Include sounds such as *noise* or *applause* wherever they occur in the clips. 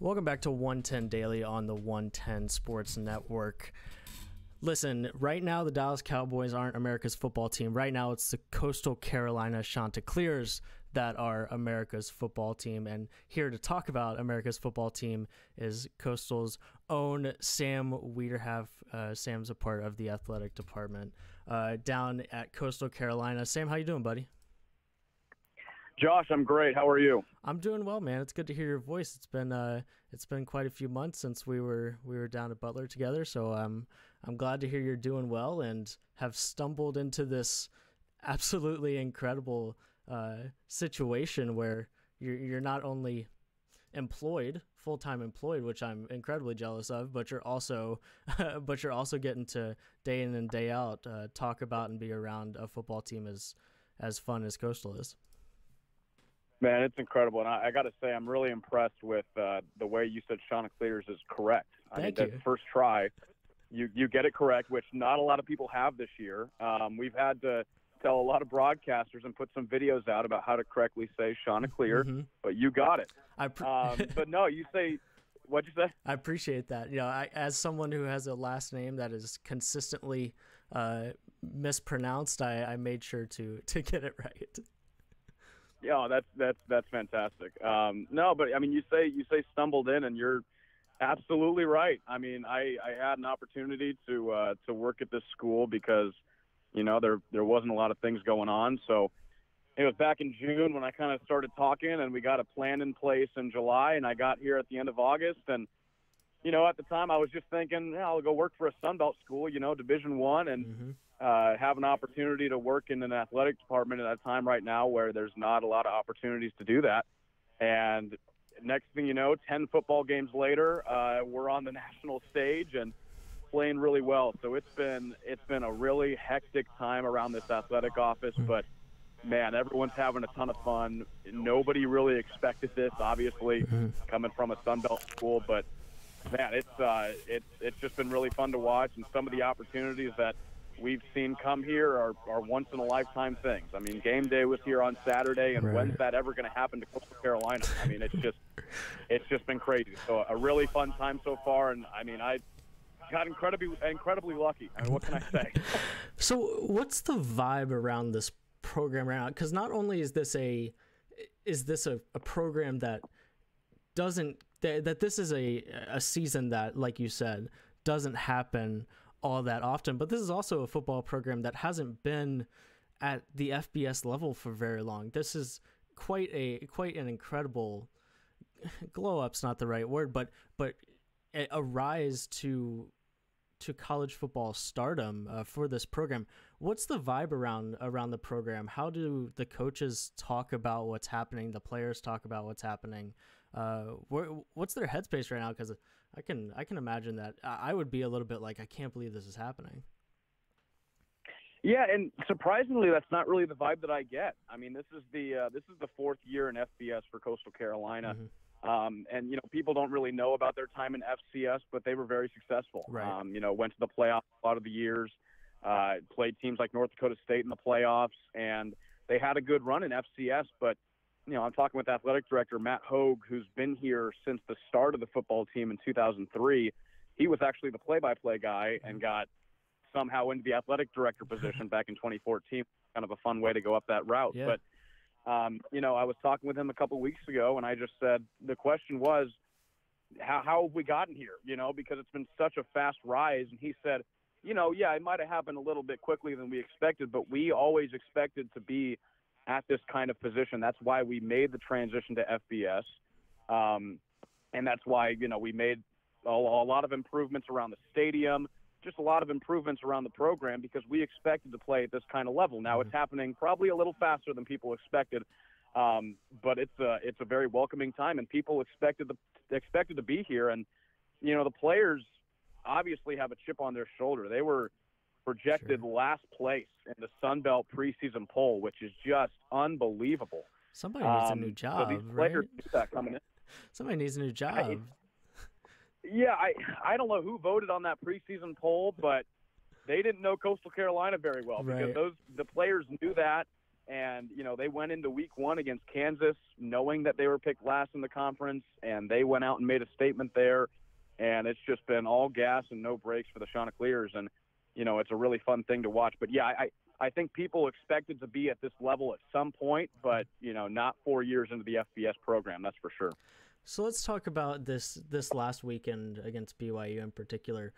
Welcome back to 110 Daily on the 110 Sports Network. Listen, right now the Dallas Cowboys aren't America's football team. Right now it's the Coastal Carolina Chanticleers that are America's football team. And here to talk about America's football team is Coastal's own Sam Weiderhaft. Uh, Sam's a part of the athletic department uh, down at Coastal Carolina. Sam, how you doing, buddy? Josh, I'm great. How are you? I'm doing well, man. It's good to hear your voice. It's been uh, it's been quite a few months since we were we were down at Butler together. So I'm I'm glad to hear you're doing well and have stumbled into this absolutely incredible uh, situation where you're you're not only employed full time employed, which I'm incredibly jealous of, but you're also *laughs* but you're also getting to day in and day out uh, talk about and be around a football team as as fun as Coastal is. Man, it's incredible, and I, I got to say, I'm really impressed with uh, the way you said Chanticleers is correct. I Thank mean, you. that first try, you you get it correct, which not a lot of people have this year. Um, we've had to tell a lot of broadcasters and put some videos out about how to correctly say Chanticleer, Mm-hmm. but you got it. I Um, *laughs* but no, you say what'd you say? I appreciate that. You know, I, as someone who has a last name that is consistently uh, mispronounced, I, I made sure to to get it right. Yeah, that's that's that's fantastic. Um, no, but I mean, you say you say stumbled in, and you're absolutely right. I mean, I, I had an opportunity to uh, to work at this school because you know there there wasn't a lot of things going on. So it was back in June when I kind of started talking, and we got a plan in place in July, and I got here at the end of August, and you know at the time I was just thinking, yeah, I'll go work for a Sunbelt school, you know, Division One, and uh, have an opportunity to work in an athletic department at a time right now where there's not a lot of opportunities to do that. And next thing you know, 10 football games later, uh, we're on the *laughs* national stage and playing really well. So it's been it's been a really hectic time around this athletic office, but man, everyone's having a ton of fun. Nobody really expected this, obviously, coming from a Sun Belt school, but man, it's uh, it's it's just been really fun to watch, and some of the opportunities that we've seen come here are, are once in a lifetime things. I mean, game day was here on Saturday, and Right. when's that ever going to happen to Coastal Carolina? I mean, it's just it's just been crazy. So a really fun time so far, and I mean, I got incredibly incredibly lucky. I mean, what can I say? *laughs* So, what's the vibe around this program right now? Because not only is this a is this a, a program that doesn't that, that this is a a season that, like you said, doesn't happen all that often, but this is also a football program that hasn't been at the FBS level for very long. This is quite a quite an incredible *laughs* glow up's not the right word, but but a, rise to to college football stardom uh, for this program. What's the vibe around around the program? How do the coaches talk about what's happening? The players talk about what's happening. Uh, where, what's their headspace right now? Because I can I can imagine that I I would be a little bit like I can't believe this is happening. Yeah, and surprisingly, that's not really the vibe that I get. I mean, this is the uh, this is the fourth year in FBS for Coastal Carolina, um, and you know people don't really know about their time in FCS, but they were very successful. Right. Um, you know, went to the playoffs a lot of the years, uh, played teams like North Dakota State in the playoffs, and they had a good run in FCS. But you know, I'm talking with athletic director Matt Hogue, who's been here since the start of the football team in 2003. He was actually the play-by-play guy and got somehow into the athletic director position back in 2014. Kind of a fun way to go up that route. Yeah. But um, you know, I was talking with him a couple weeks ago, and I just said the question was, how, how have we gotten here? You know, because it's been such a fast rise. And he said, you know, yeah, it might have happened a little bit quickly than we expected, but we always expected to be at this kind of position. That's why we made the transition to FBS. Um, and that's why, you know, we made a, a lot of improvements around the stadium, just a lot of improvements around the program because we expected to play at this kind of level. Now it's happening probably a little faster than people expected. Um, but it's a, it's a very welcoming time and people expected to, expected to be here. And, you know, the players obviously have a chip on their shoulder. They were projected last place in the Sun Belt preseason poll, which is just unbelievable. Somebody needs a Um, new so job, these players knew that coming in. *laughs* Somebody needs a new job. Yeah, I I don't know who voted on that preseason poll, but they didn't know Coastal Carolina very well because Right. those the players knew that And you know they went into Week One against Kansas, knowing that they were picked last in the conference, and they went out and made a statement there. And it's just been all gas and no brakes for the Chanticleers, and you know it's a really fun thing to watch. But yeah, I I think people expected to be at this level at some point, but you know not four years into the FBS program, that's for sure. So let's talk about this this last weekend against BYU in particular.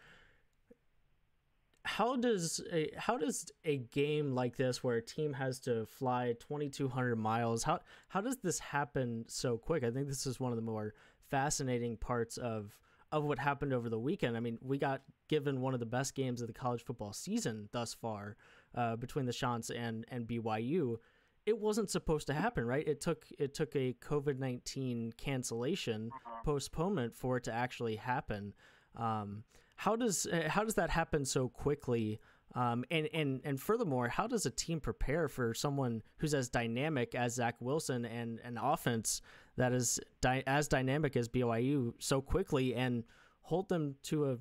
How does a how does a game like this where a team has to fly 2200 miles how how does this happen so quick? I think this is one of the more fascinating parts of of what happened over the weekend. I mean we got given one of the best games of the college football season thus far uh, between the Chants and and byu it wasn't supposed to happen right it took it took a covid-19 cancellation uh-huh. postponement for it to actually happen um, how does uh, how does that happen so quickly? Um, and and and furthermore, how does a team prepare for someone who's as dynamic as Zach Wilson and an offense that is di- as dynamic as BYU so quickly and hold them to a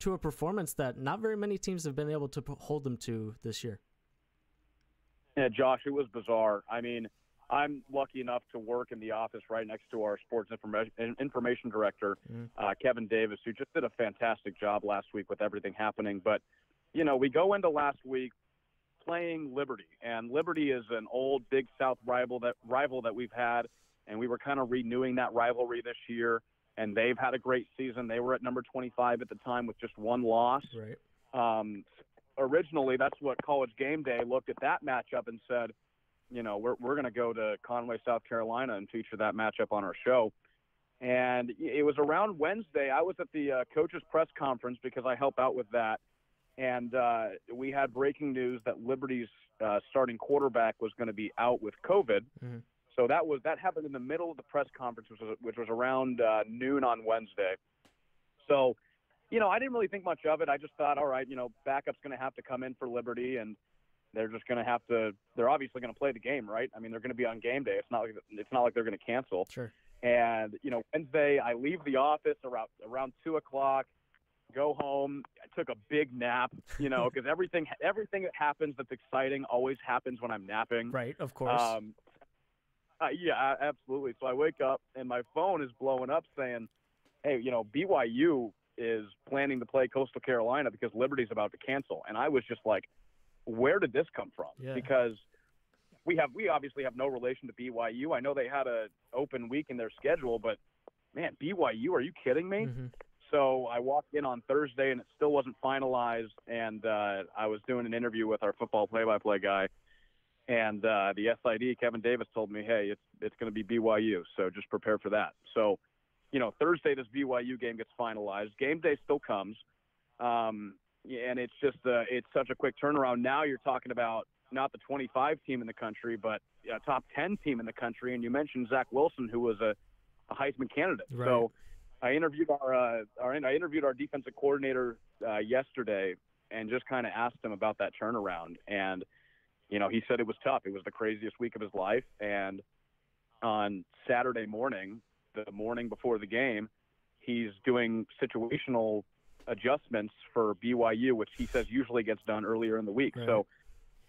to a performance that not very many teams have been able to hold them to this year? Yeah, Josh, it was bizarre. I mean, I'm lucky enough to work in the office right next to our sports information information director, mm-hmm. uh, Kevin Davis, who just did a fantastic job last week with everything happening. But you know, we go into last week playing Liberty, and Liberty is an old Big South rival that rival that we've had, and we were kind of renewing that rivalry this year. And they've had a great season. They were at number 25 at the time with just one loss. Right. Um, originally, that's what College Game Day looked at that matchup and said you know, we're we're going to go to Conway, South Carolina, and feature that matchup on our show. And it was around Wednesday. I was at the uh, coaches press conference because I help out with that, and uh, we had breaking news that Liberty's uh, starting quarterback was going to be out with COVID. Mm-hmm. So that was that happened in the middle of the press conference, which was which was around uh, noon on Wednesday. So, you know, I didn't really think much of it. I just thought, all right, you know, backup's going to have to come in for Liberty, and they're just going to have to. They're obviously going to play the game, right? I mean, they're going to be on game day. It's not like it's not like they're going to cancel. Sure. And you know, Wednesday I leave the office around around two o'clock. Go home. I took a big nap, you know, *laughs* because everything everything that happens that's exciting always happens when I'm napping. Right. Of course. Um, uh, yeah, absolutely. So I wake up and my phone is blowing up saying, "Hey, you know, BYU is planning to play Coastal Carolina because Liberty's about to cancel." And I was just like, where did this come from? Yeah. Because we have we obviously have no relation to BYU. I know they had a open week in their schedule, but man, BYU, are you kidding me? Mm-hmm. So I walked in on Thursday and it still wasn't finalized, and uh, I was doing an interview with our football play-by-play guy, and uh, the SID Kevin Davis told me, hey, it's it's going to be BYU, so just prepare for that. So, you know, Thursday this BYU game gets finalized. Game day still comes. Um, and it's just uh, it's such a quick turnaround. Now you're talking about not the 25 team in the country, but a top 10 team in the country. And you mentioned Zach Wilson, who was a, a Heisman candidate. Right. So I interviewed our, uh, our I interviewed our defensive coordinator uh, yesterday and just kind of asked him about that turnaround. And you know, he said it was tough. It was the craziest week of his life. And on Saturday morning, the morning before the game, he's doing situational adjustments for BYU, which he says usually gets done earlier in the week. Right. So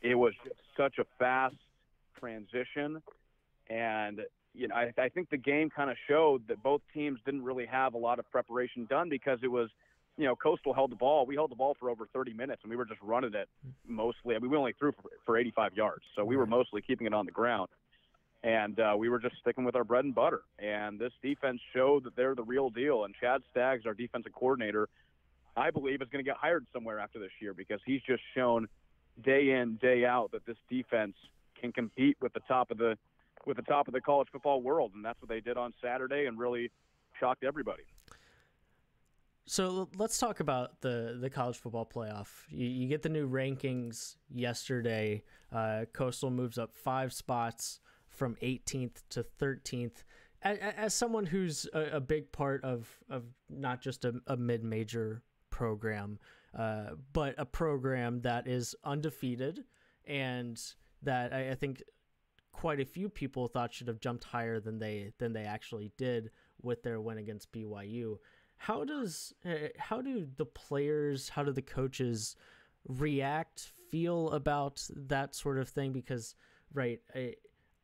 it was such a fast transition, and you know I, I think the game kind of showed that both teams didn't really have a lot of preparation done because it was. You know, Coastal held the ball. We held the ball for over 30 minutes, and we were just running it mostly. I mean, we only threw for, for 85 yards, so we were mostly keeping it on the ground and uh, we were just sticking with our bread and butter. And this defense showed that they're the real deal. And Chad Staggs, our defensive coordinator, I believe is going to get hired somewhere after this year because he's just shown day in day out that this defense can compete with the top of the with the top of the college football world, and that's what they did on Saturday and really shocked everybody. So let's talk about the the college football playoff. You, you get the new rankings yesterday. Uh, Coastal moves up five spots from 18th to 13th. As, someone who's a, a, big part of of not just a, a mid major program, uh, but a program that is undefeated and that I, I, think quite a few people thought should have jumped higher than they than they actually did with their win against BYU. How does uh, how do the players, how do the coaches react, feel about that sort of thing? Because right? I,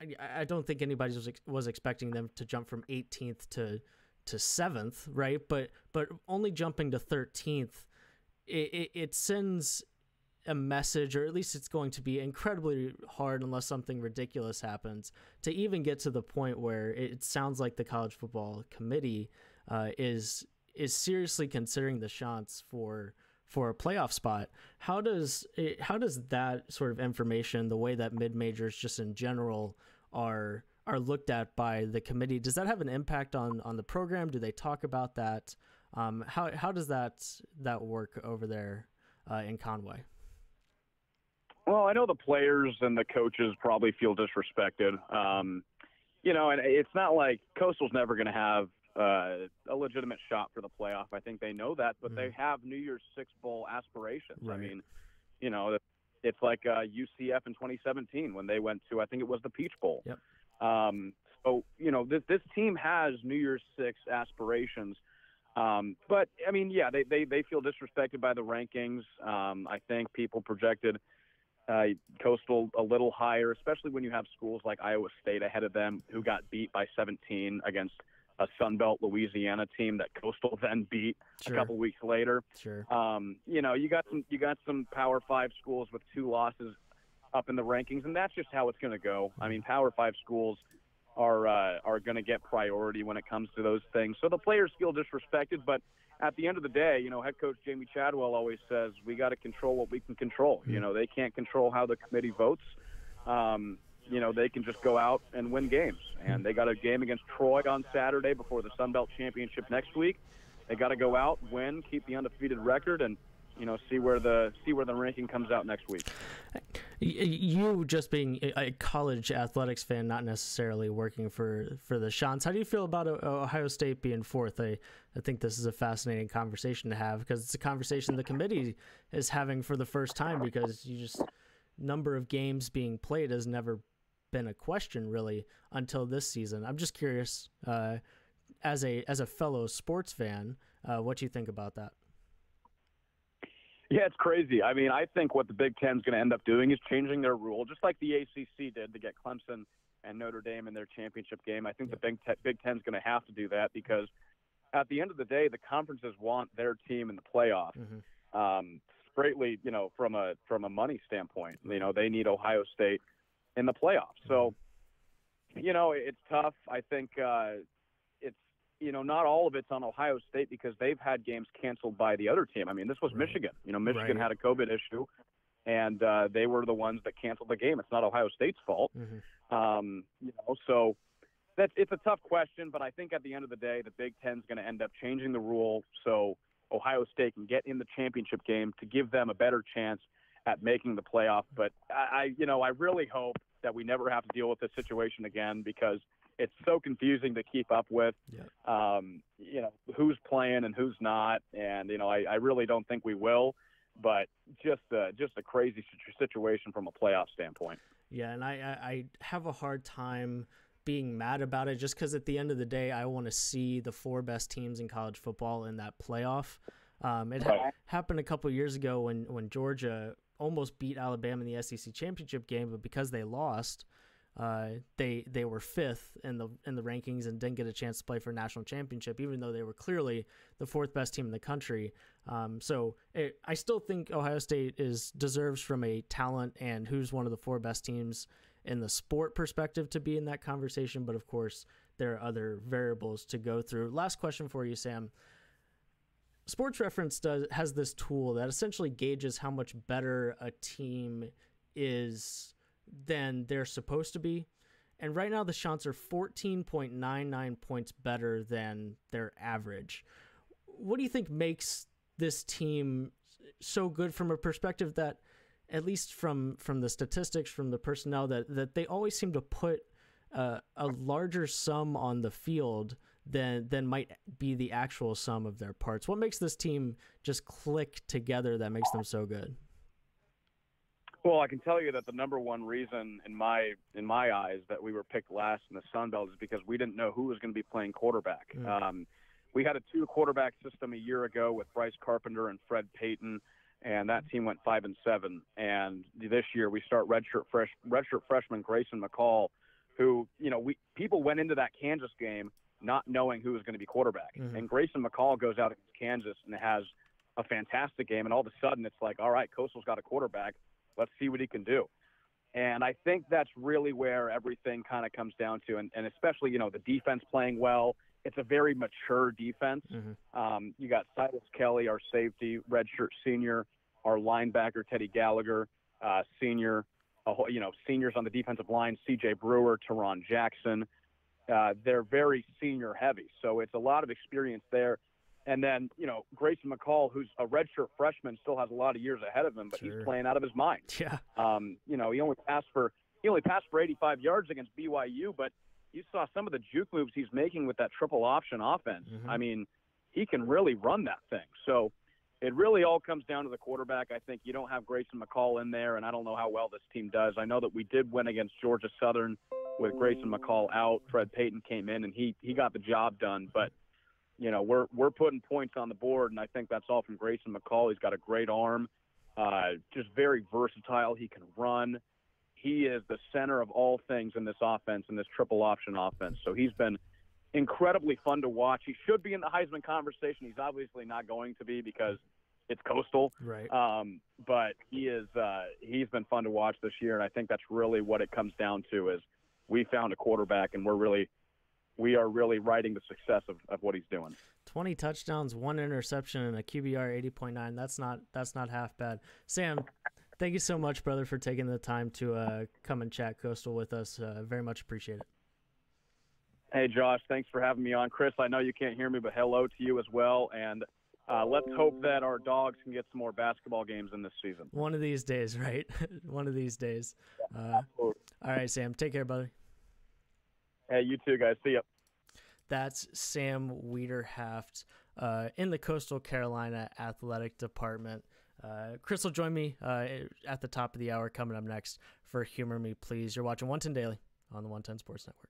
I, I don't think anybody was was expecting them to jump from 18th to to seventh, right? But but only jumping to 13th, it, it, it sends a message, or at least it's going to be incredibly hard unless something ridiculous happens to even get to the point where it sounds like the college football committee uh, is is seriously considering the Chants for for a playoff spot. How does it, how does that sort of information, the way that mid majors just in general are are looked at by the committee, does that have an impact on on the program? Do they talk about that? Um, how how does that that work over there uh, in Conway? Well, I know the players and the coaches probably feel disrespected. Um, you know, and it's not like Coastal's never going to have uh, a legitimate shot for the playoff. I think they know that, but mm-hmm. they have New Year's Six bowl aspirations. Right. I mean, you know, it's like uh, UCF in 2017 when they went to I think it was the Peach Bowl. Yep. Um, so you know, this this team has New Year's Six aspirations. Um, but I mean, yeah, they, they, they feel disrespected by the rankings. Um, I think people projected uh, Coastal a little higher, especially when you have schools like Iowa State ahead of them who got beat by 17 against a Sunbelt Louisiana team that Coastal *laughs* then beat sure. a couple weeks later. Sure. Um, you know, you got some you got some Power Five schools with two losses up in the rankings, and that's just how it's going to go. I mean, Power Five schools are uh, are going to get priority when it comes to those things. So the players feel disrespected, but at the end of the day, you know, head coach Jamey Chadwell always says we got to control what we can control. Mm-hmm. You know, they can't control how the committee votes. Um, you know, they can just go out and win games. And they got a game against Troy on Saturday before the Sun Belt Championship next week. They got to go out, win, keep the undefeated record, and you know, see where the see where the ranking comes out next week. You just being a college athletics fan, not necessarily working for for the Chants. How do you feel about Ohio State being fourth? I I think this is a fascinating conversation to have because it's a conversation the committee is having for the first time because you just number of games being played has never been a question really until this season. I'm just curious, uh, as a as a fellow sports fan, uh, what do you think about that. Yeah, it's crazy. I mean, I think what the Big Ten is going to end up doing is changing their rule, just like the ACC did to get Clemson and Notre Dame in their championship game. I think yeah. the Big, Ten, Big Ten's going to have to do that because at the end of the day, the conferences want their team in the playoff. Mm-hmm. Um, greatly, you know, from a from a money standpoint, you know, they need Ohio State in the playoffs. So, you know, it's tough. I think uh, it's you know not all of it's on Ohio State because they've had games canceled by the other team. I mean, this was right. Michigan. You know, Michigan right. had a COVID issue, and uh, they were the ones that canceled the game. It's not Ohio State's fault. Mm-hmm. Um, you know, so that's it's a tough question, but I think at the end of the day, the Big Ten's going to end up changing the rule so Ohio State can get in the championship game to give them a better chance at making the playoff. But I, you know, I really hope that we never have to deal with this situation again because it's so confusing to keep up with. Yeah. Um, you know, who's playing and who's not, and you know, I, I really don't think we will. But just a, just a crazy situation from a playoff standpoint. Yeah, and I, I have a hard time being mad about it just because at the end of the day, I want to see the four best teams in college football in that playoff. Um, it ha- happened a couple years ago when when Georgia almost beat Alabama in the SEC championship game, but because they lost, uh, they they were fifth in the in the rankings and didn't get a chance to play for a national championship, even though they were clearly the fourth best team in the country. Um, so it, I still think Ohio State is deserves from a talent and who's one of the four best teams in the sport perspective to be in that conversation. But of course, there are other variables to go through. Last question for you, Sam. Sports Reference does has this tool that essentially gauges how much better a team is than they're supposed to be. And right now the Chants are 14.99 points better than their average. What do you think makes this team so good from a perspective that at least from from the statistics from the personnel that that they always seem to put uh, a larger sum on the field than than might be the actual sum of their parts. What makes this team just click together that makes them so good? Well, I can tell you that the number one reason in my in my eyes that we were picked last in the Sun Belt is because we didn't know who was going to be playing quarterback. Mm. Um, we had a two quarterback system a year ago with Bryce Carpenter and Fred Payton, and that team went five and seven. And this year we start redshirt fresh redshirt freshman Grayson McCall, who you know we people went into that Kansas game not knowing who was going to be quarterback, Mhm. and Grayson McCall goes out against Kansas and has a fantastic game, and all of a sudden it's like, all right, Coastal's got a quarterback, let's see what he can do. And I think that's really where everything kind of comes down to, and, and especially you know the defense playing well. It's a very mature defense. Mhm. Um, you got Silas Kelly, our safety, redshirt senior, our linebacker Teddy Gallagher, uh, senior, a whole, you know seniors on the defensive line, C.J. Brewer, Tarron Jackson. Uh, they're very senior heavy, so it's a lot of experience there. And then you know Grayson McCall, who's a redshirt freshman, still has a lot of years ahead of him, but Sure. he's playing out of his mind. *laughs* Yeah. Um, you know, he only passed for he only passed for 85 yards against BYU, but you saw some of the juke moves he's making with that triple option offense. Mhm. I mean, he can really run that thing. So it really all comes down to the quarterback. I think you don't have Grayson McCall in there, and I don't know how well this team does. I know that we did win against Georgia Southern with Grayson McCall out. Fred Payton came in and he he got the job done, but you know we're we're putting points on the board, and I think that's all from Grayson McCall. He's got a great arm, uh, just very versatile. He can run. He is the center of all things in this offense, in this triple option offense. So he's been incredibly fun to watch. He should be in the Heisman conversation. He's obviously not going to be because it's Coastal. Right. Um, but he is uh, he's been fun to watch this year, and I think that's really what it comes down to is we found a quarterback, and we're really we are really writing the success of, of what he's doing. 20 touchdowns, one interception, and a QBR 80.9. That's not that's not half bad. Sam, thank you so much, brother, for taking the time to uh, come and chat Coastal with us. Uh, very much appreciate it. Hey, Josh, thanks for having me on. Chris, I know you can't hear me, but hello to you as well. And uh, let's hope that our dogs can get some more basketball games in this season. One of these days, *laughs* right? one of these days. Uh, all right, Sam. Take care, brother. Hey, you too, guys. See ya. That's Sam Weiderhaft uh, in the Coastal Carolina Athletic Department. Uh, Chris will join me uh, at the top of the hour coming up next for Humor Me Please. You're watching 110 Daily on the 110 Sports Network.